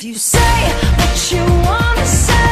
If you say what you wanna say.